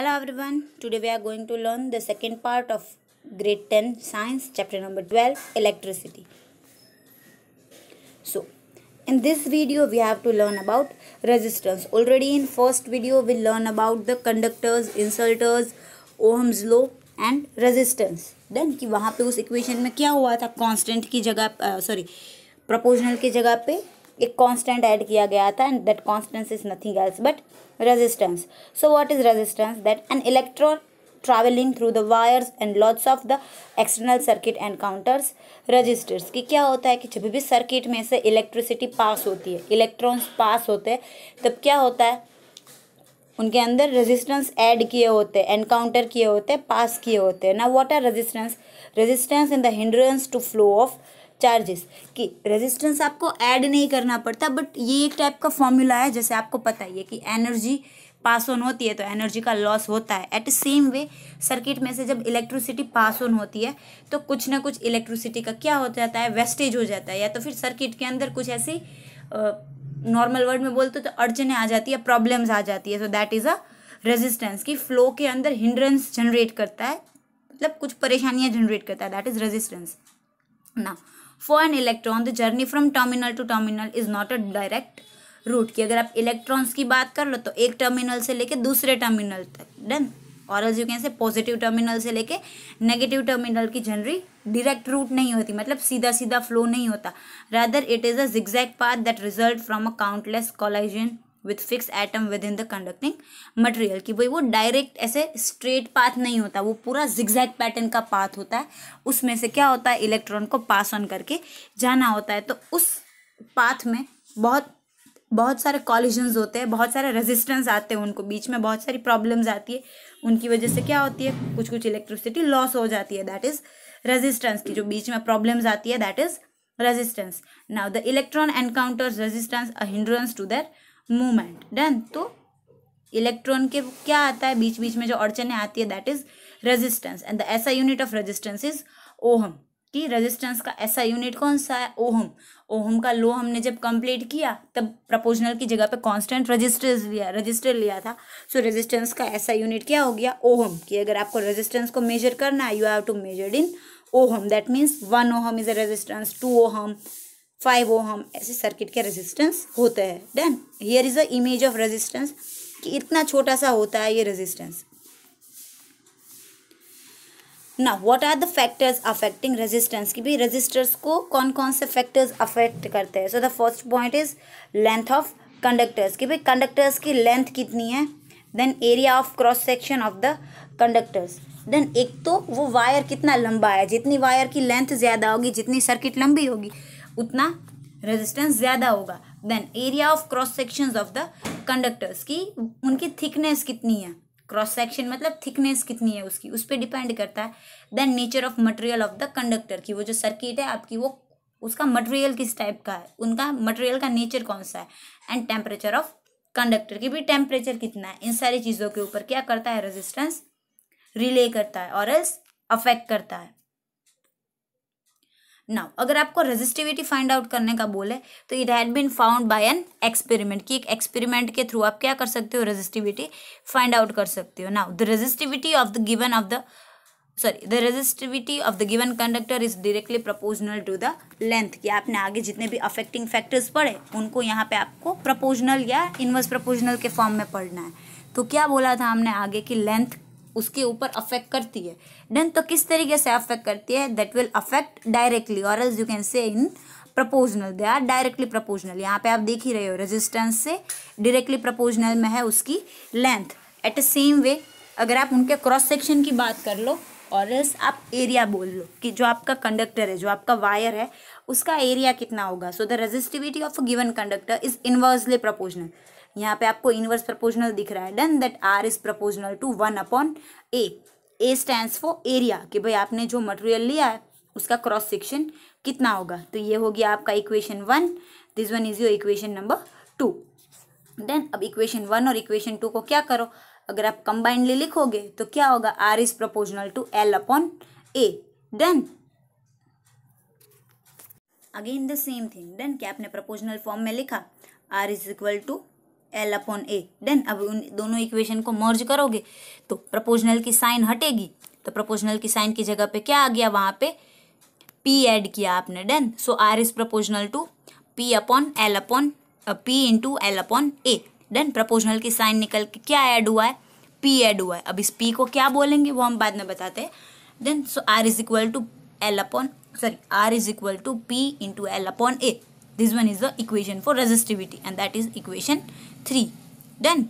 Hello everyone. Today we are going to learn the second part of grade 10 science chapter number 12 electricity. So in this video we have to learn about resistance. Already in first video we learn about the conductors, insulters, Ohm's law and resistance. Then कि वहाँ पे उस equation में क्या हुआ था constant की जगह सॉरी प्रोपोर्शनल की जगह पे एक कांस्टेंट ऐड किया गया था and that constant is nothing else but resistance. So, what is resistance? That an electron traveling through the wires and lots of the external circuit encounters resistors. कि क्या होता है कि जब भी सर्किट में से इलेक्ट्रिसिटी पास होती है इलेक्ट्रॉन्स पास होते हैं, तब क्या होता है? उनके अंदर रेजिस्टेंस ऐड किए होते हैं एनकाउंटर किए होते हैं पास किए होते हैं. ना what are resistance resistance in the hindrance to flow of charges कि रेजिस्टेंस आपको ऐड नहीं करना पड़ता बट ये एक टाइप का फॉर्मूला है, जैसे आपको पता ही है कि एनर्जी पास ऑन होती है तो एनर्जी का लॉस होता है। एट सेम वे सर्किट में से जब इलेक्ट्रिसिटी पास ऑन होती है तो कुछ ना कुछ इलेक्ट्रिसिटी का क्या हो जाता है? वेस्टेज हो जाता है, या तो फिर सर्किट के अंदर कुछ ऐसी नॉर्मल वर्ड में बोलते तो अड़चने आ जाती है प्रॉब्लम्स आ जाती है। So that is a resistance की फ्लो के अंदर हिंड्रेंस जनरेट करता है मतलब कुछ परेशानियाँ जनरेट करता है दैट इज़ रेजिस्टेंस ना for an electron the journey from terminal to terminal is not a direct route की अगर आप इलेक्ट्रॉन्स की बात कर लो तो एक टर्मिनल से लेके दूसरे टर्मिनल तक डन और else you can say positive terminal से लेके नेगेटिव टर्मिनल की जनरी डायरेक्ट रूट नहीं होती. मतलब सीधा सीधा फ्लो नहीं होता. Rather it is a zigzag path that result from a countless collision with fix atom within the conducting material कि भाई वो डायरेक्ट ऐसे स्ट्रेट पाथ नहीं होता, वो पूरा जिग्जैग पैटर्न का पाथ होता है। उसमें से क्या होता है? इलेक्ट्रॉन को पास ऑन करके जाना होता है। तो उस पाथ में बहुत बहुत सारे कॉलिजन्स होते हैं, बहुत सारे रेजिस्टेंस आते हैं उनको, बीच में बहुत सारी प्रॉब्लम्स आती है। उनकी वजह से क्या होती है? कुछ कुछ इलेक्ट्रिसिटी लॉस हो जाती है। दैट इज़ रेजिस्टेंस की जो बीच में प्रॉब्लम्स आती है that is resistance now the electron encounters resistance a hindrance to that movement done. तो इलेक्ट्रॉन के क्या आता है? बीच बीच में जो अड़चने आती है that is resistance and the SI unit of resistance is ohm कि रेजिस्टेंस का ऐसा यूनिट कौन सा है? ओहम ओहम का लो हमने जब कंप्लीट किया तब प्रपोजनल की जगह पे कांस्टेंट रजिस्टर लिया रजिस्टर लिया था। सो so, रेजिस्टेंस का ऐसा यूनिट क्या हो गया? ओहम कि अगर आपको रेजिस्टेंस को मेजर करना है you have to measure in ohm that means one ohm is a resistance two ohm five ohm ऐसे सर्किट के रेजिस्टेंस होते हैं। Done here is a image of resistance कि इतना छोटा सा होता है ये रेजिस्टेंस ना what are the factors affecting resistance कि भाई रेजिस्टर्स को कौन कौन से फैक्टर्स अफेक्ट करते हैं? So the first point is length of conductors कि भाई कंडक्टर्स की लेंथ कितनी है? Then area of cross section of the conductors then एक तो वो वायर कितना लंबा है? जितनी वायर की लेंथ ज़्यादा होगी, जितनी सर्किट लंबी होगी उतना रेजिस्टेंस ज़्यादा होगा then area of cross sections of the conductors की उनकी थिकनेस कितनी है? क्रॉस सेक्शन मतलब थिकनेस कितनी है उसकी? उस पर डिपेंड करता है. Then nature of material of the conductor की वो जो सर्किट है आपकी वो उसका मटेरियल किस टाइप का है? उनका मटेरियल का नेचर कौन सा है? एंड टेम्परेचर ऑफ़ कंडक्टर की भी टेम्परेचर कितना है? इन सारी चीज़ों के ऊपर क्या करता है? रेजिस्टेंस रिले करता है और एल्स अफेक्ट करता है. नाउ अगर आपको रेजिस्टिविटी फाइंड आउट करने का बोले तो it had been found by an experiment कि एक एक्सपेरिमेंट के थ्रू आप क्या कर सकते हो? रेजिस्टिविटी फाइंड आउट कर सकते हो। Now the resistivity of the given of the sorry the resistivity of the given conductor is directly proportional to the length कि आपने आगे जितने भी अफेक्टिंग फैक्टर्स पढ़े, उनको यहाँ पे आपको प्रपोजनल या इनवर्स प्रपोजनल के फॉर्म में पढ़ना है। तो क्या बोला था हमने आगे की लेंथ उसके ऊपर अफेक्ट करती है। देन तो किस तरीके से अफेक्ट करती है? दैट विल अफेक्ट डायरेक्टली और else you can say in proportional they are directly proportional यहाँ पे आप देख ही रहे हो रेजिस्टेंस से डायरेक्टली प्रपोजनल में है उसकी length at the same way अगर आप उनके क्रॉस सेक्शन की बात कर लो और एल्स आप एरिया बोल लो कि जो आपका कंडक्टर है, जो आपका वायर है, उसका एरिया कितना होगा? So the resistivity of a given conductor is inversely proportional यहाँ पे आपको इनवर्स प्रपोजनल दिख रहा है. Done that R is proportional to one upon A A stand for area कि भाई आपने जो मटेरियल लिया है, उसका क्रॉस सेक्शन कितना होगा? तो ये हो गया आपका equation one this one is your equation number two then अब इक्वेशन वन और इक्वेशन टू को क्या करो? अगर आप कंबाइंडली लिखोगे तो क्या होगा? R is proportional to L upon A done again the same thing done क्या आपने प्रपोजनल फॉर्म में लिखा? R is equal to L upon A then अब उन दोनों इक्वेशन को मर्ज करोगे तो प्रपोजनल की साइन हटेगी। तो प्रपोजनल की साइन की जगह पे क्या आ गया? वहाँ पे पी ऐड किया आपने। Then so R is proportional to P upon L upon P into L upon A then proportional की साइन निकल के क्या ऐड हुआ है? पी ऐड हुआ है। अब इस पी को क्या बोलेंगे, वो हम बाद में बताते हैं। Then so R is equal to L upon sorry R is equal to P into L upon a. this one is the equation for resistivity, and that is equation 3 then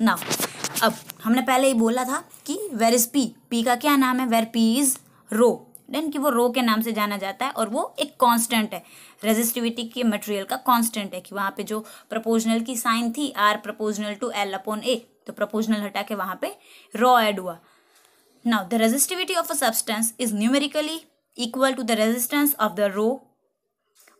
now, अब हमने पहले ही बोला था कि where is P P का क्या नाम है? Where P is rho then कि वो रो के नाम से जाना जाता है और वो एक कांस्टेंट है. रेजिस्टिविटी के मटेरियल का कांस्टेंट है कि वहाँ पे जो प्रपोजनल की साइन थी R proportional to L upon A तो प्रपोजनल हटा के वहाँ पे रो ऐड हुआ. Now the resistivity of a substance is numerically equal to the resistance of the row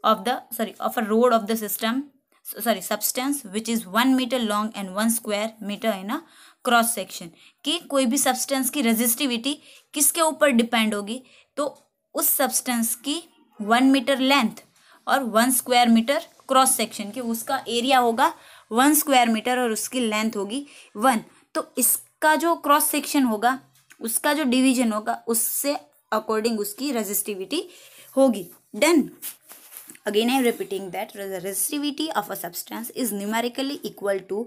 of the sorry of a road of the system so, sorry substance which is one meter long and one square meter in a cross section कि कोई भी substance की resistivity किसके ऊपर depend होगी? तो उस substance की वन मीटर लेंथ और one square meter cross section की उसका एरिया होगा वन स्क्वायर मीटर और उसकी लेंथ होगी वन तो इसका जो क्रॉस सेक्शन होगा उसका जो डिवीज़न होगा उससे अकॉर्डिंग उसकी रेजिस्टिविटी होगी. Then again i am repeating that the resistivity of a substance is numerically equal to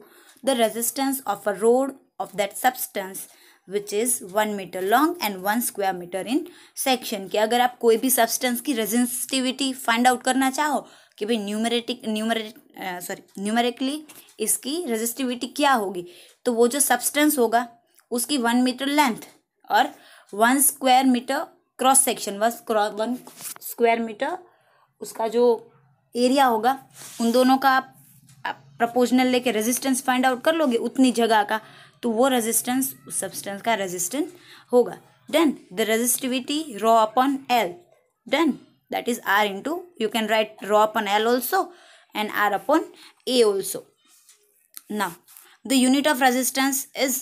the resistance of a rod of that substance, which is one meter long and one square meter in section कि अगर आप कोई भी substance की resistivity find out करना चाहो, कि भाई न्यूमरेटिक न्यूमरेट सॉरी न्यूमरिकली इसकी रेजिस्टिविटी क्या होगी तो वो जो सब्सटेंस होगा, उसकी वन मीटर लेंथ और one square meter cross section बस वन स्क्वायर मीटर उसका जो एरिया होगा उन दोनों का आप प्रपोजनल लेके रेजिस्टेंस फाइंड आउट कर लोगे उतनी जगह का तो वो रेजिस्टेंस उस सब्सटेंस का रेजिस्टेंस होगा। Then the resistivity rho upon L then that is R into you can write rho upon L also and R upon A also now the unit of resistance is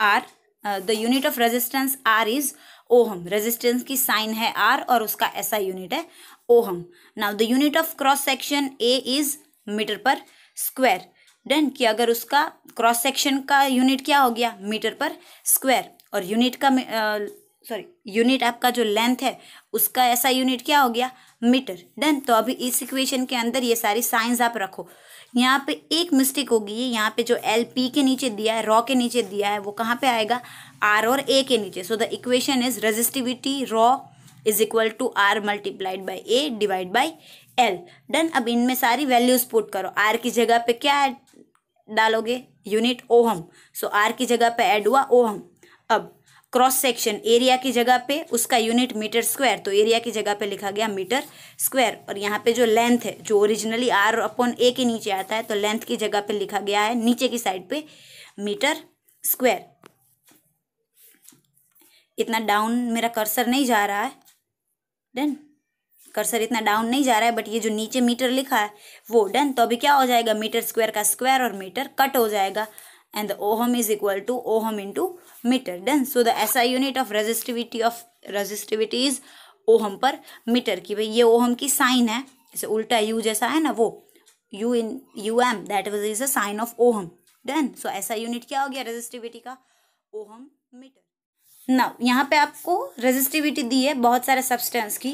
r uh, the unit of resistance r is ohm resistance की sign है R और उसका ऐसा unit है ohm. Now the unit of cross section A is meter per square done कि अगर उसका cross section का यूनिट क्या हो गया? मीटर पर स्क्वायर और यूनिट का सॉरी यूनिट आपका जो लेंथ है, उसका ऐसा यूनिट क्या हो गया? मीटर डन तो अभी इस इक्वेशन के अंदर ये सारी साइंस आप रखो। यहाँ पे एक मिस्टेक होगी यहाँ पे जो एल पी के नीचे दिया है रॉ के नीचे दिया है, वो कहाँ पे आएगा? आर और ए के नीचे. So the equation is resistivity rho is equal to R multiplied by A divide by L done अब इनमें सारी वैल्यूज़ पुट करो. आर की जगह पे क्या डालोगे? यूनिट ओहम सो आर की जगह पे ऐड हुआ ओहम अब क्रॉस सेक्शन एरिया की जगह पे उसका यूनिट मीटर स्क्वायर तो एरिया की जगह पे लिखा गया मीटर स्क्वायर और यहाँ पे जो लेंथ है, जो ओरिजिनली आर अपॉन ए के नीचे आता है तो लेंथ की जगह पे लिखा गया है नीचे की साइड पे मीटर स्क्वायर इतना डाउन मेरा कर्सर नहीं जा रहा है। डन। कर्सर इतना डाउन नहीं जा रहा है बट ये जो नीचे मीटर लिखा है, वो डन तो अभी क्या हो जाएगा? मीटर स्क्वायर का स्क्वायर और मीटर कट हो जाएगा। And the ohm is equal to ohm into meter then so the SI unit of resistivity of resistivity is ohm per meter की। भाई, ये ओहम की साइन है। जैसे उल्टा यू जैसा है ना, वो you in you M that was is a sign of ohm done so SI unit क्या हो गया? रेजिस्टिविटी का ओहम मीटर ना यहाँ पे आपको रेजिस्टिविटी दी है बहुत सारे सब्सटेंस की।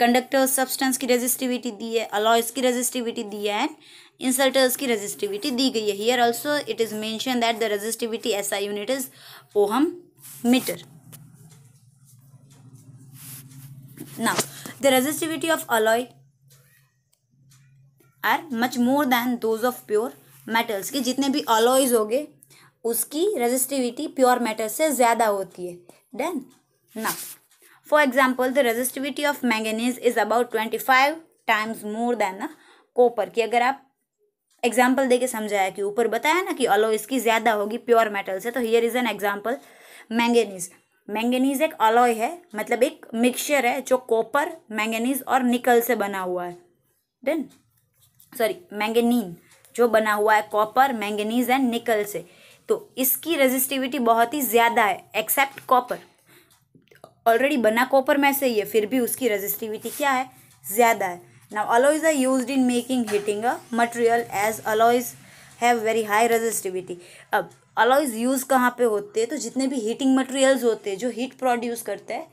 कंडक्टर सब्सटेंस की रेजिस्टिविटी दी है अलॉयस की रेजिस्टिविटी दी है एंड इंसल्टर्स की रेजिस्टिविटी दी गई है। Here also it is mention that the resistivity SI unit is ohm meter now, the resistivity of alloy are much more than those of pure metals के। जितने भी अलॉयज होंगे उसकी रेजिस्टिविटी प्योर मेटल से ज़्यादा होती है। देन ना for example the resistivity of manganese is about twenty five times more than copper की। अगर आप एग्ज़ाम्पल दे के समझाया कि ऊपर बताया ना कि अलो इसकी ज़्यादा होगी प्योर मेटल से तो here is an example manganese manganese एक अलॉय है मतलब एक मिक्सचर है जो कॉपर मैंगनीज और निकल से बना हुआ है। देन सॉरी मैंगनीन जो बना हुआ है कॉपर मैंगनीज एंड निकल से। तो इसकी रेजिस्टिविटी बहुत ही ज़्यादा है एक्सेप्ट कॉपर ऑलरेडी बना कॉपर में से ही है, फिर भी उसकी रेजिस्टिविटी क्या है? ज़्यादा है. Now, alloys are used in making heating a material as alloys have very high resistivity. अब, alloys यूज़ कहाँ पे होते हैं? तो जितने भी हीटिंग मटेरियल्स होते हैं, जो हीट प्रोड्यूस करते हैं,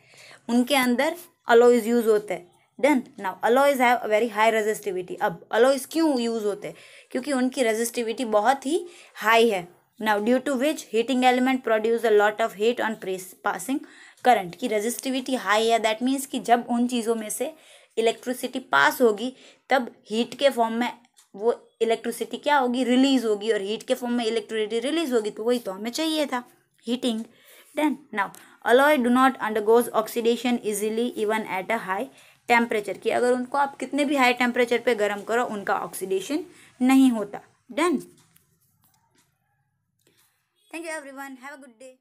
उनके अंदर alloys यूज़ होते हैं. Done now alloys have very high resistivity अब अलॉयज क्यों यूज़ होते हैं? क्योंकि उनकी रेजिस्टिविटी बहुत ही हाई है. Now due to which heating element produce a lot of heat on press passing current की रेजिस्टिविटी हाई है दैट मीन्स कि जब उन चीज़ों में से इलेक्ट्रिसिटी पास होगी, तब हीट के फॉर्म में वो इलेक्ट्रिसिटी क्या होगी? रिलीज़ होगी और हीट के फॉर्म में इलेक्ट्रिसिटी रिलीज़ होगी तो वही तो हमें चाहिए था heating then now alloy do not undergoes oxidation easily even at a high temperature की अगर उनको आप कितने भी हाई टेम्परेचर पे गर्म करो, उनका ऑक्सीडेशन नहीं होता. Done thank you everyone have a good day